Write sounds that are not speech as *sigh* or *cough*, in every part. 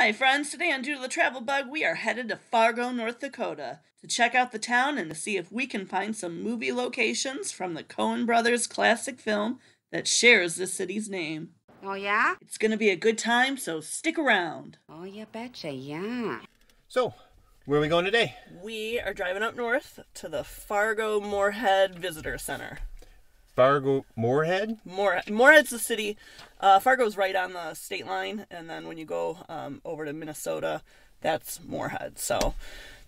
Hi, friends. Today on Doodle the Travel Bug, we are headed to Fargo, North Dakota to check out the town and to see if we can find some movie locations from the Coen Brothers classic film that shares the city's name. Oh, yeah? It's going to be a good time, so stick around. Oh, you betcha, yeah. So, where are we going today? We are driving up north to the Fargo Moorhead Visitor Center. Fargo Moorhead? Moore, Moorhead's the city. Uh, Fargo's right on the state line, and then when you go um, over to Minnesota, that's Moorhead. So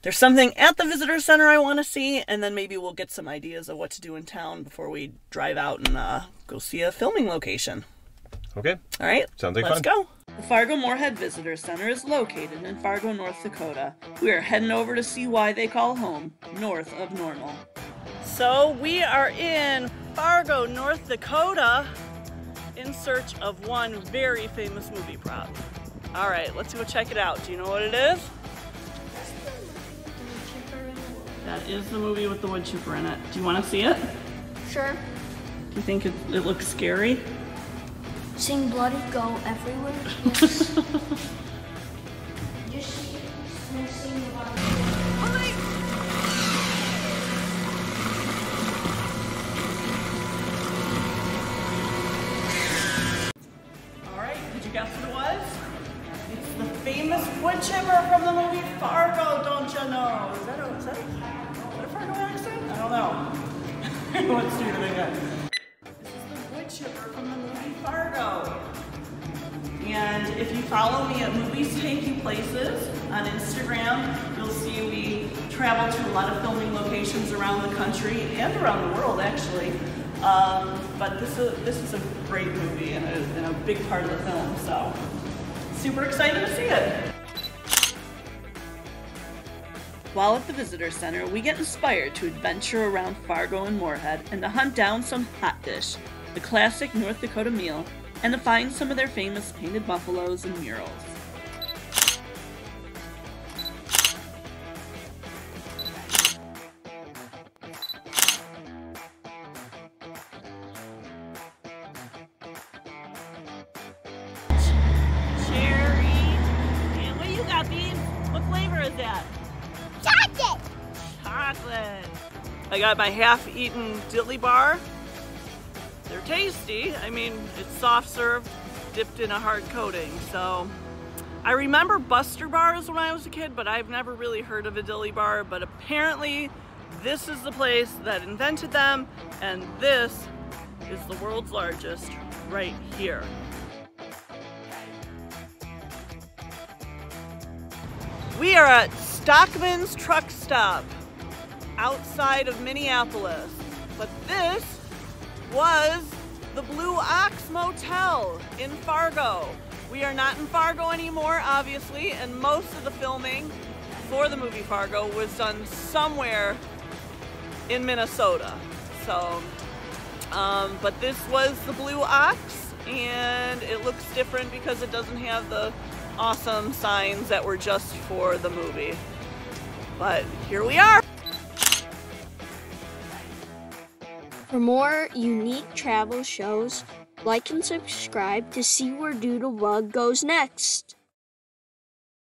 there's something at the visitor center I want to see, and then maybe we'll get some ideas of what to do in town before we drive out and uh, go see a filming location. Okay. All right. Sounds like Let's fun. go. The Fargo Moorhead Visitor Center is located in Fargo, North Dakota. We are heading over to see why they call home north of normal. So we are in Fargo, North Dakota in search of one very famous movie prop. All right, let's go check it out. Do you know what it is? That is the movie with the wood chipper in it. Do you want to see it? Sure. Do you think it, it looks scary? Seeing bloody go everywhere. Yes. *laughs* Just seeing what it was? It's the famous wood chipper from the movie Fargo, don't you know? Is that a, is that a, is that a Fargo accent? I don't know. *laughs* Let's what they got. This is the wood chipper from the movie Fargo. And if you follow me at Movies Take You Places on Instagram, you'll see we travel to a lot of filming locations around the country and around the world, actually. Um, but this is, this is a great movie and a, and a big part of the film, so super excited to see it. While at the visitor center, we get inspired to adventure around Fargo and Moorhead and to hunt down some hot dish, the classic North Dakota meal, and to find some of their famous painted buffaloes and murals. Flavor is that? Chocolate! Chocolate. I got my half-eaten dilly bar. They're tasty. I mean, it's soft serve, dipped in a hard coating. So I remember Buster bars when I was a kid, but I've never really heard of a dilly bar. But apparently, this is the place that invented them, and this is the world's largest right here. We are at Stockmen's Truck Stop outside of Minneapolis. But this was the Blue Ox Motel in Fargo. We are not in Fargo anymore, obviously, and most of the filming for the movie Fargo was done somewhere in Minnesota. So, um, but this was the Blue Ox, and it looks different because it doesn't have the awesome signs that were just for the movie. But here we are. For more unique travel shows, like and subscribe to see where Doodle Bug goes next.